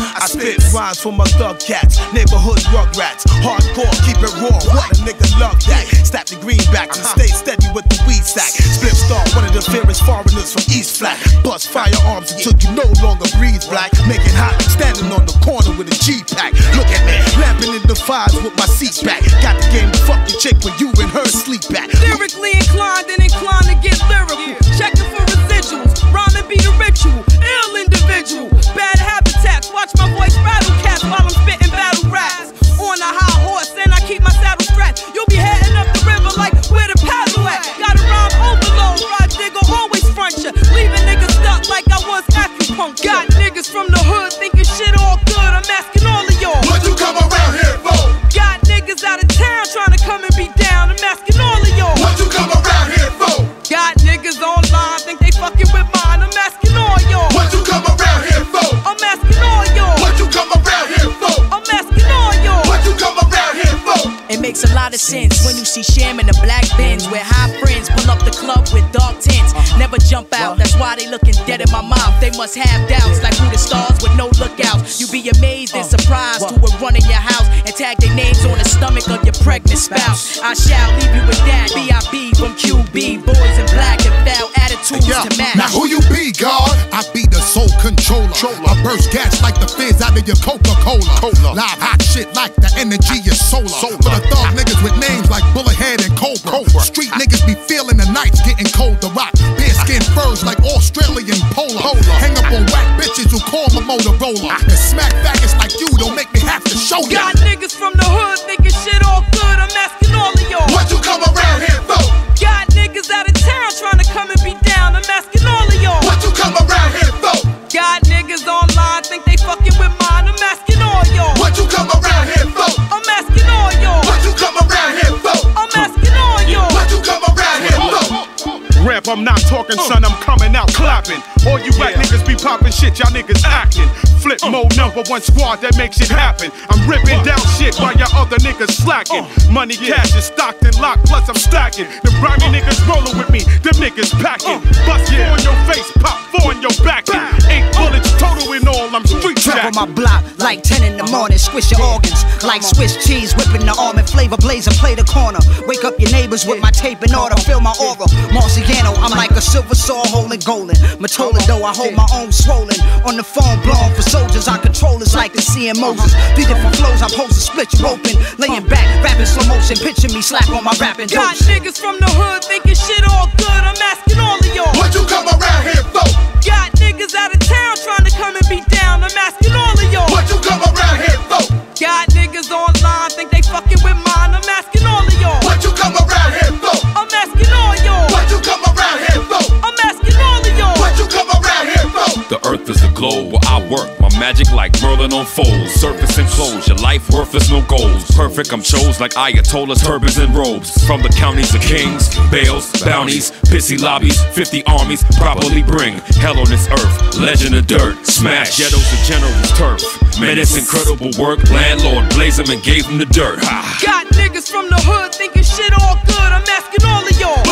I spit rhymes for my thug cats, neighborhood rugrats, hardcore, keep it raw. What a nigga love that. Stack the greenbacks and uh-huh. stay steady with the weed sack. Spliff Star, one of the fairest foreigners from East Flat. Bust firearms until you no longer breathe black. Make it hot, standing on the corner with a G pack. Look at me, lamping in the fives with my seat back. Got the game to fuck the chick where you and her lot of sense when you see Sham in the black bins with high friends pull up the club with dark tints. Never jump out, that's why they looking dead in my mouth. They must have doubts, like who the stars with no lookouts. You be amazed and surprised who would run in your house and tag their names on the stomach of your pregnant spouse. I shall leave you with that. B.I.B. from QB, boys in black and foul attitudes Yeah. to match. Now who you be, God? I be the soul controller. I burst gas like the fizz out of your Coca-Cola. Live hot shit like the energy is solar. For the thug niggas with names like Bullethead and Cobra. Street niggas be feeling the nights getting cold to rock. Bear skin furs like Australian polar. Hang up on whack bitches who call my Motorola. And smack faggots like you don't make me have to show ya. Got niggas from the hood thinking shit all good. I'm asking all of y'all. What you come around here for? Got niggas out of town trying to come and be down. I'm asking all of y'all. What you come around here for? Got niggas online think they fucking with mine. I'm asking all y'all. What you come around here I'm not talking, son, I'm coming out clapping. All you whack niggas be popping shit, y'all niggas acting. Flip uh. mode, number one squad that makes it happen. I'm ripping uh. down shit while y'all other niggas slacking. Uh. Money, cash is stocked and locked, plus I'm stacking. The grimy niggas rolling with me, them niggas packing. Bust four in your face, pop four in your back. Eight bullets total in all, I'm street Travel my block like 10 in the uh-huh. morning, squish your organs like Swiss cheese, whipping the almond flavor blazer, play the corner. Wake up your neighbors with my tape in order, fill my aura. Marciano, I'm like a silver saw holding golden. Matola though, I hold uh-huh. my own swollen. On the phone, blowing for soldiers, I control it's like the seeing Moses. Uh-huh. Three different flows, I pose to split you open. Laying back, rapping slow motion, picture me slap on my rapping. Got niggas from the hood thinking shit all good. I'm work. My magic like Merlin on folds. Surface enclosed. Your life worthless, no goals. Perfect, I'm chose like Ayatollahs, turbans, and robes. From the counties of kings, bales, bounties, pissy lobbies, 50 armies properly bring hell on this earth. Legend of dirt, smash ghettos and generals turf. Menace, incredible work. Landlord blaze 'em and gave gave 'em the dirt. Ha. Got niggas from the hood thinking shit all good. I'm asking all of y'all.